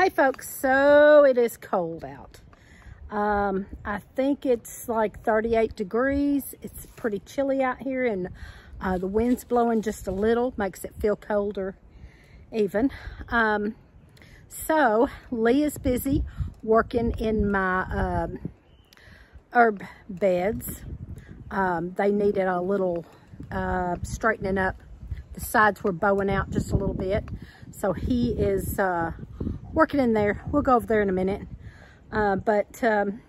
Hey folks, so it is cold out. Um, I think it's like 38 degrees. It's pretty chilly out here and uh, the wind's blowing just a little, makes it feel colder even. Um, so Lee is busy working in my um, herb beds. Um, they needed a little uh, straightening up. The sides were bowing out just a little bit. So he is uh, working in there. We'll go over there in a minute. Uh, but um,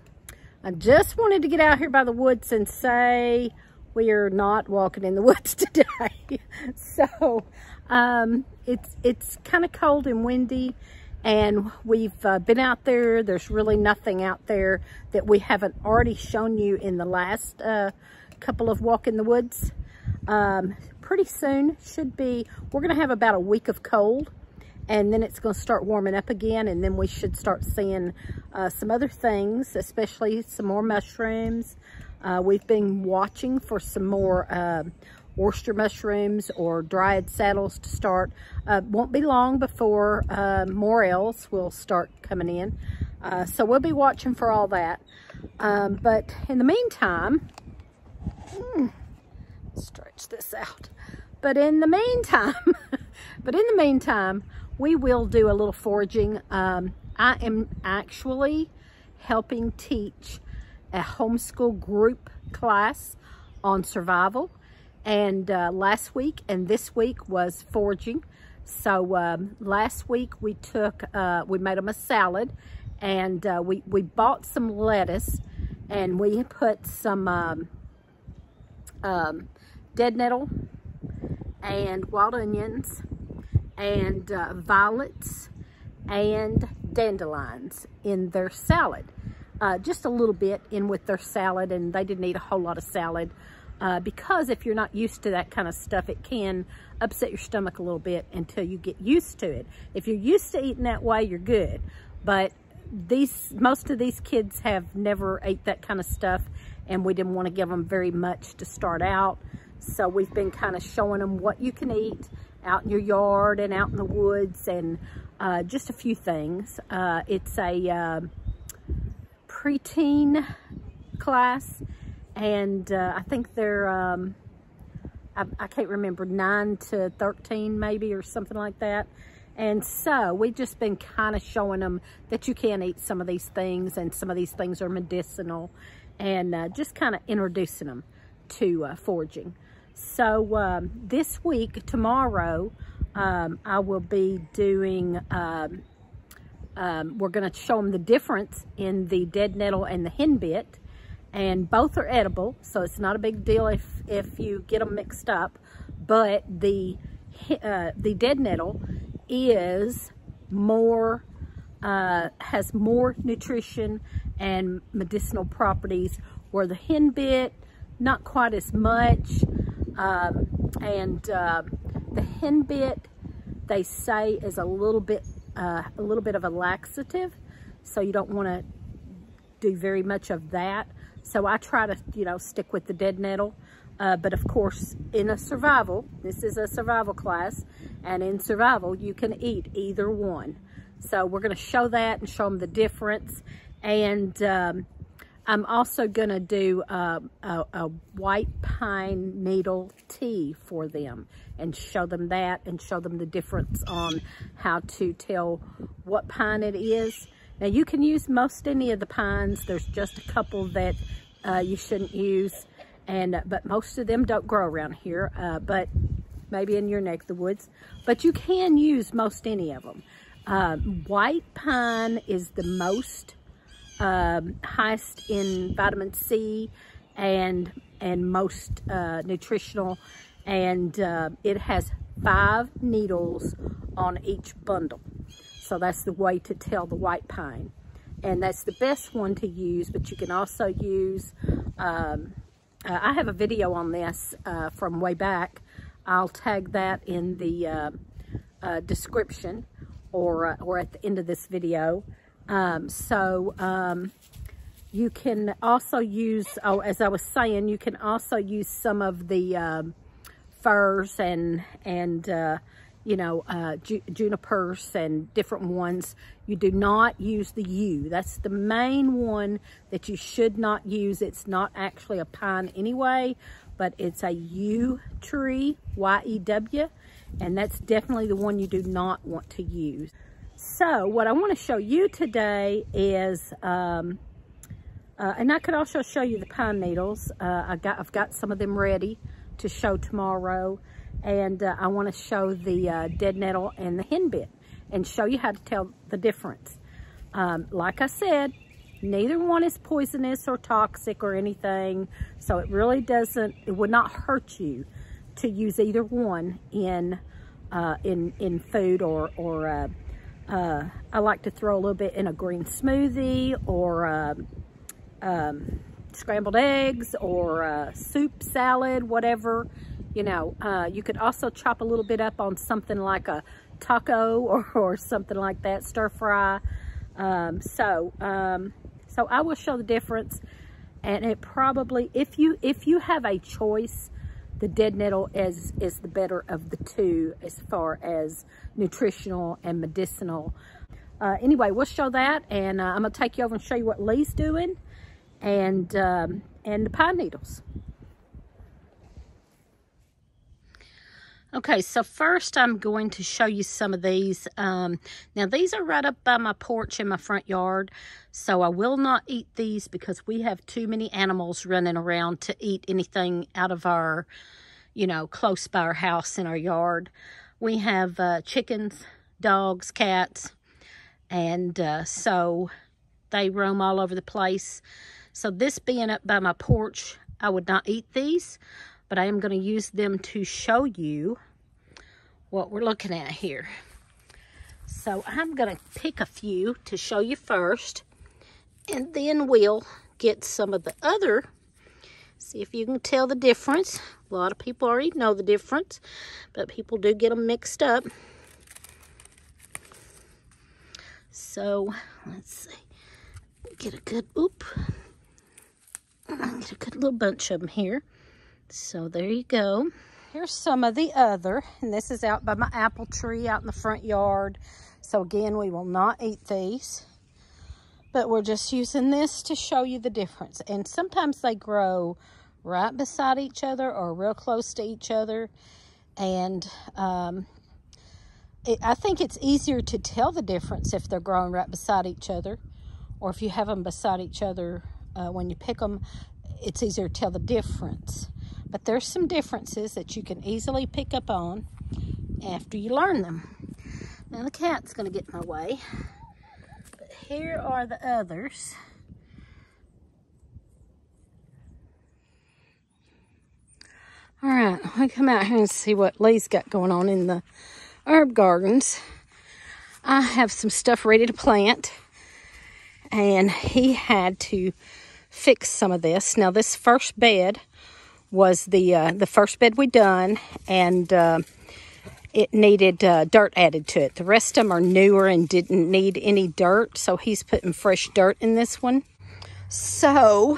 I just wanted to get out here by the woods and say we are not walking in the woods today. so um, it's it's kind of cold and windy and we've uh, been out there. There's really nothing out there that we haven't already shown you in the last uh, couple of walk in the woods. Um, pretty soon should be, we're going to have about a week of cold and then it's going to start warming up again and then we should start seeing uh, some other things especially some more mushrooms. Uh, we've been watching for some more uh, oyster mushrooms or dryad saddles to start. Uh, won't be long before uh, morels will start coming in. Uh, so we'll be watching for all that. Um, but in the meantime hmm, stretch this out. But in the meantime but in the meantime we will do a little foraging. Um, I am actually helping teach a homeschool group class on survival. And uh, last week and this week was foraging. So um, last week we took, uh, we made them a salad and uh, we, we bought some lettuce and we put some um, um, dead nettle and wild onions and uh, violets and dandelions in their salad. Uh, just a little bit in with their salad and they didn't eat a whole lot of salad uh, because if you're not used to that kind of stuff, it can upset your stomach a little bit until you get used to it. If you're used to eating that way, you're good. But these most of these kids have never ate that kind of stuff and we didn't want to give them very much to start out. So we've been kind of showing them what you can eat out in your yard and out in the woods and uh, just a few things. Uh, it's a uh, preteen class and uh, I think they're, um, I, I, can't remember, 9 to 13 maybe or something like that. And so we've just been kind of showing them that you can eat some of these things and some of these things are medicinal and uh, just kind of introducing them to uh, foraging. So um, this week, tomorrow, um, I will be doing, um, um we're going to show them the difference in the dead nettle and the henbit. And both are edible, so it's not a big deal if, if you get them mixed up. But the, uh, the dead nettle is more, uh, has more nutrition and medicinal properties, where the henbit, not quite as much. Um, and uh, the henbit, they say, is a little bit uh, a little bit of a laxative, so you don't want to do very much of that. So I try to, you know, stick with the dead nettle. Uh, but of course, in a survival, this is a survival class, and in survival, you can eat either one. So we're going to show that and show them the difference. And um, I'm also going to do a, a, a, white pine needle tea for them and show them that and show them the difference on how to tell what pine it is. Now you can use most any of the pines. There's just a couple that uh, you shouldn't use, and uh, but most of them don't grow around here, uh, but maybe in your neck of the woods. But you can use most any of them. Uh, white pine is the most um, highest in vitamin C and and most uh, nutritional. And uh, it has five needles on each bundle. So that's the way to tell the white pine. And that's the best one to use but you can also use um, uh, I have a video on this uh, from way back. I'll tag that in the uh, uh, description or or at the end of this video um, so um, you can also use, oh, as I was saying, you can also use some of the um, firs and, and uh, you know, uh, ju junipers and different ones. You do not use the yew. That's the main one that you should not use. It's not actually a pine anyway, but it's a yew tree, Y-E-W, and that's definitely the one you do not want to use. So what I want to show you today is, um, uh, and I could also show you the pine needles. Uh, I got, I've got some of them ready to show tomorrow and uh, I want to show the uh, dead nettle and the henbit and show you how to tell the difference. Um, like I said, neither one is poisonous or toxic or anything, so it really doesn't, it would not hurt you to use either one in uh, in in food or or uh, uh, I like to throw a little bit in a green smoothie or um, um, scrambled eggs or uh, soup salad, whatever you know, uh, you could also chop a little bit up on something like a taco or, or something like that, stir fry. Um, so, um, so I will show the difference. And it probably, if you if you have a choice, the dead nettle is is the better of the two as far as nutritional and medicinal. Uh, anyway, we'll show that, and uh, I'm gonna take you over and show you what Lee's doing, and um, and the pine needles. Okay, so first I'm going to show you some of these. Um, now, these are right up by my porch in my front yard, so I will not eat these because we have too many animals running around to eat anything out of our, you know, close by our house in our yard. We have uh, chickens, dogs, cats, and uh, so they roam all over the place. So this being up by my porch, I would not eat these but I am going to use them to show you what we're looking at here. So I'm going to pick a few to show you first, and then we'll get some of the other, see if you can tell the difference. A lot of people already know the difference, but people do get them mixed up. So, let's see. Get a good, oop. Get a good little bunch of them here. So there you go. Here's some of the other, and this is out by my apple tree out in the front yard. So again, we will not eat these, but we're just using this to show you the difference. And sometimes they grow right beside each other or real close to each other. And um, it, I think it's easier to tell the difference if they're growing right beside each other or if you have them beside each other uh, when you pick them, it's easier to tell the difference. But there's some differences that you can easily pick up on after you learn them. Now the cat's going to get in my way. But here are the others. All right, I come out here and see what Lee's got going on in the herb gardens. I have some stuff ready to plant, and he had to fix some of this. Now, this first bed was the uh, the first bed we done, and uh, it needed uh, dirt added to it. The rest of them are newer and didn't need any dirt, so he's putting fresh dirt in this one. So,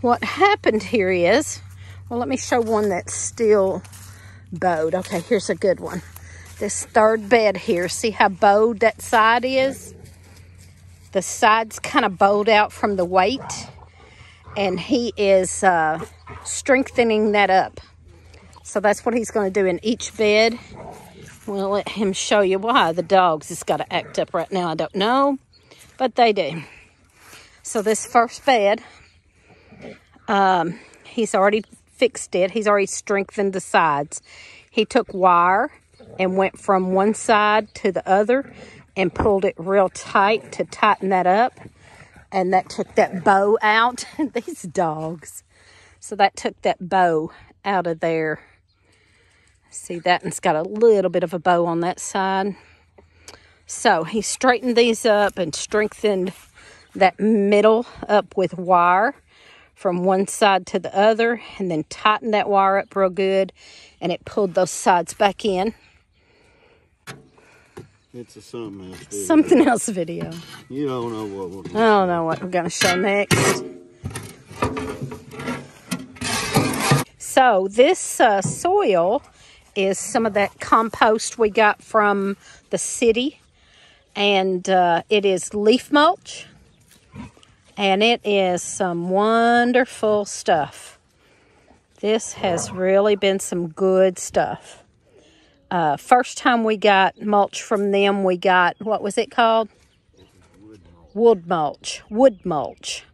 what happened here is, well, let me show one that's still bowed. Okay, here's a good one. This third bed here, see how bowed that side is? The side's kind of bowed out from the weight and he is uh, strengthening that up. So that's what he's going to do in each bed. We'll let him show you why the dogs has got to act up right now. I don't know, but they do. So this first bed, um, he's already fixed it. He's already strengthened the sides. He took wire and went from one side to the other and pulled it real tight to tighten that up and that took that bow out. These dogs. So that took that bow out of there. See, that one's got a little bit of a bow on that side. So he straightened these up and strengthened that middle up with wire from one side to the other and then tightened that wire up real good and it pulled those sides back in. It's a something else video. Something else video. You don't know what we're I don't know what we're going to show next. So this uh, soil is some of that compost we got from the city. And uh, it is leaf mulch. And it is some wonderful stuff. This has really been some good stuff. Uh, first time we got mulch from them, we got, what was it called? Wood mulch. Wood mulch.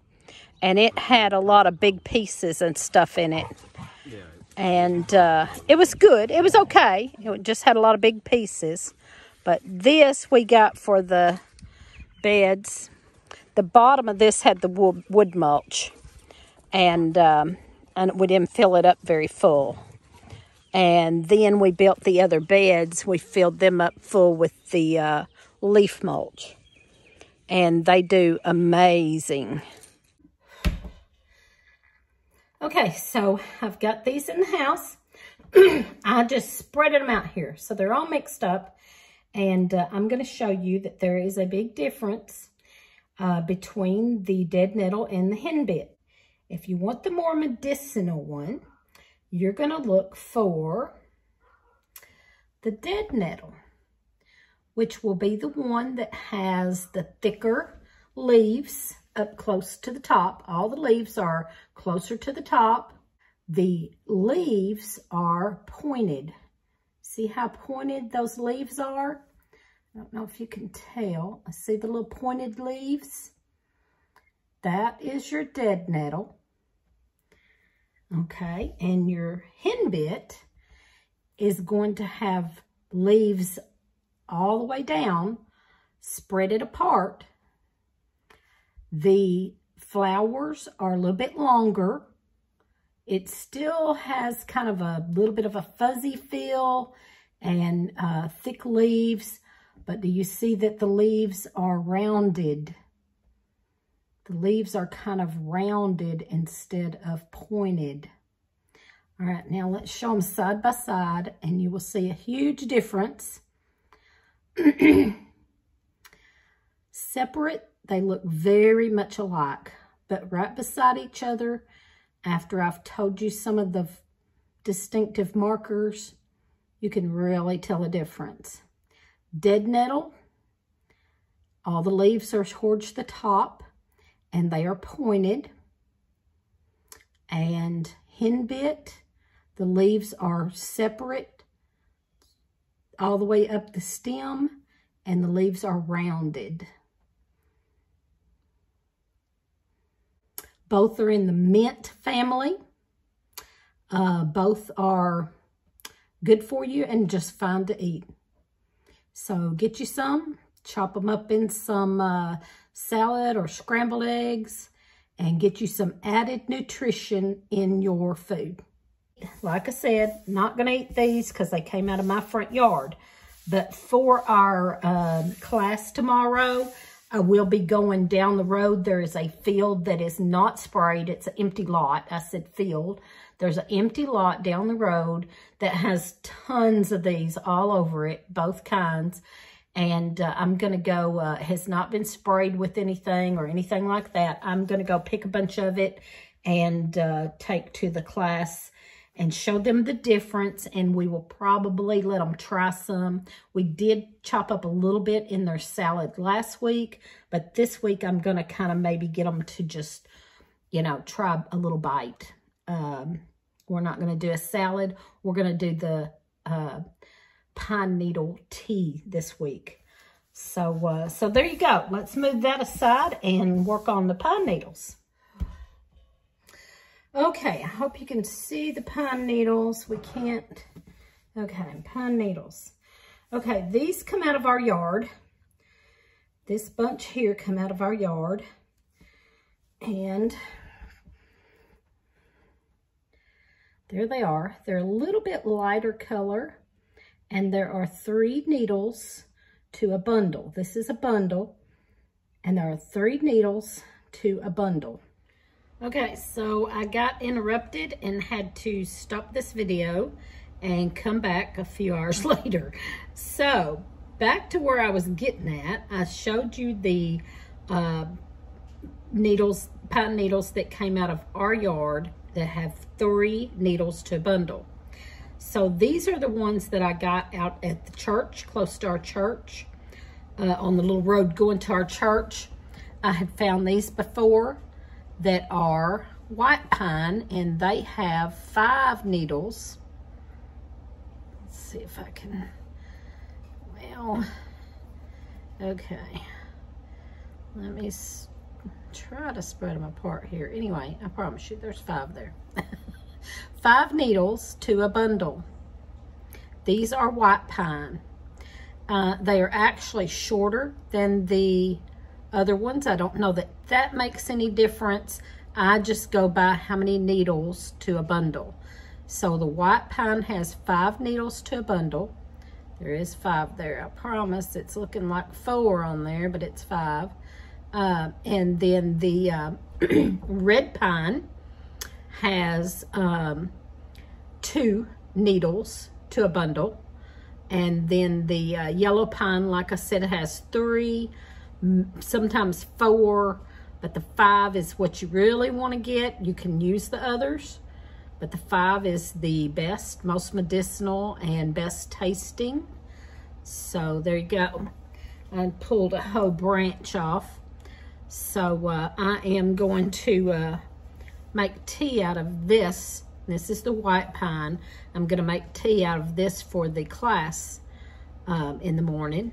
And it had a lot of big pieces and stuff in it. And uh, it was good. It was okay. It just had a lot of big pieces. But this we got for the beds. The bottom of this had the wood, wood mulch. And, um, and we didn't fill it up very full. And then we built the other beds. We filled them up full with the uh, leaf mulch. And they do amazing. Okay, so I've got these in the house. I just spreaded them out here. So they're all mixed up. And uh, I'm going to show you that there is a big difference uh, between the dead nettle and the henbit. If you want the more medicinal one, you're going to look for the dead nettle, which will be the one that has the thicker leaves up close to the top. All the leaves are closer to the top. The leaves are pointed. See how pointed those leaves are? I don't know if you can tell. I see the little pointed leaves. That is your dead nettle. Okay, and your henbit is going to have leaves all the way down, spread it apart. The flowers are a little bit longer. It still has kind of a little bit of a fuzzy feel and uh, thick leaves, but do you see that the leaves are rounded? The leaves are kind of rounded instead of pointed. All right, now let's show them side by side and you will see a huge difference. Separate, they look very much alike, but right beside each other, after I've told you some of the distinctive markers, you can really tell a difference. Dead nettle, all the leaves are towards the top and they are pointed. And henbit, the leaves are separate all the way up the stem and the leaves are rounded. Both are in the mint family. Uh, both are good for you and just fine to eat. So get you some, chop them up in some uh, salad or scrambled eggs, and get you some added nutrition in your food. Like I said, not going to eat these because they came out of my front yard. But for our uh, class tomorrow, I will be going down the road. There is a field that is not sprayed. It's an empty lot. I said field. There's an empty lot down the road that has tons of these all over it, both kinds and uh, I'm going to go, uh, has not been sprayed with anything or anything like that. I'm going to go pick a bunch of it and uh, take to the class and show them the difference and we will probably let them try some. We did chop up a little bit in their salad last week, but this week I'm going to kind of maybe get them to just, you know, try a little bite. Um, we're not going to do a salad. We're going to do the uh, pine needle tea this week. So, uh, so there you go. Let's move that aside and work on the pine needles. Okay, I hope you can see the pine needles. We can't. Okay, pine needles. Okay, these come out of our yard. This bunch here come out of our yard. And there they are. They're a little bit lighter color and there are three needles to a bundle. This is a bundle, and there are three needles to a bundle. Okay, so I got interrupted and had to stop this video and come back a few hours later. So, back to where I was getting at, I showed you the uh, needles, pine needles that came out of our yard that have three needles to a bundle. So these are the ones that I got out at the church, close to our church, uh, on the little road going to our church. I had found these before that are white pine and they have five needles. Let's see if I can, well, okay. Let me try to spread them apart here. Anyway, I promise you there's five there. five needles to a bundle. These are white pine. Uh, they are actually shorter than the other ones. I don't know that that makes any difference. I just go by how many needles to a bundle. So the white pine has five needles to a bundle. There is five there. I promise it's looking like four on there, but it's five. Uh, and then the uh, red pine has um, two needles to a bundle. And then the uh, yellow pine, like I said, has three, sometimes four, but the five is what you really want to get. You can use the others, but the five is the best, most medicinal, and best tasting. So there you go. I pulled a whole branch off. So uh, I am going to uh, make tea out of this. This is the white pine. I'm going to make tea out of this for the class um, in the morning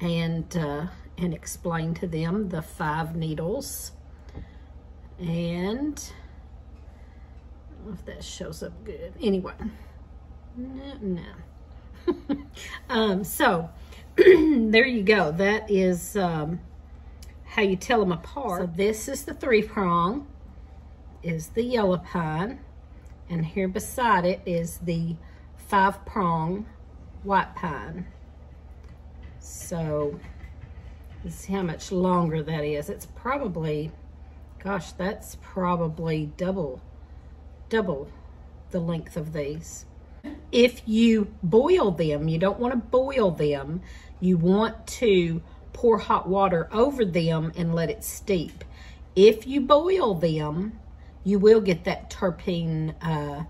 and uh, and explain to them the five needles. And if that shows up good. Anyway, no, no. um, so there you go. That is um, how you tell them apart. So this is the three prong, is the yellow pine, and here beside it is the five prong white pine. So let's see how much longer that is. It's probably, gosh, that's probably double, double the length of these. If you boil them, you don't want to boil them, you want to pour hot water over them and let it steep. If you boil them, you will get that terpene, uh,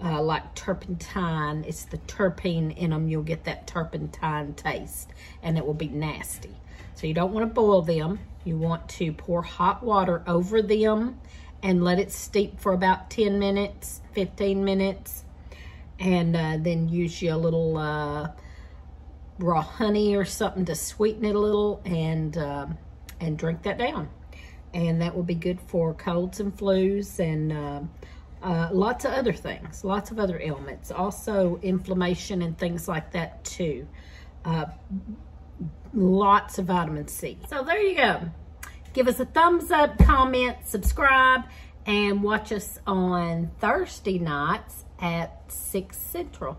uh, like turpentine. It's the terpene in them. You'll get that turpentine taste, and it will be nasty. So you don't want to boil them. You want to pour hot water over them and let it steep for about 10 minutes, 15 minutes, and uh, then use your little uh, raw honey or something to sweeten it a little and, uh, and drink that down. And that will be good for colds and flus and uh, uh, lots of other things, lots of other ailments. Also inflammation and things like that too. Uh, lots of vitamin C. So there you go. Give us a thumbs up, comment, subscribe, and watch us on Thursday nights at 6 Central.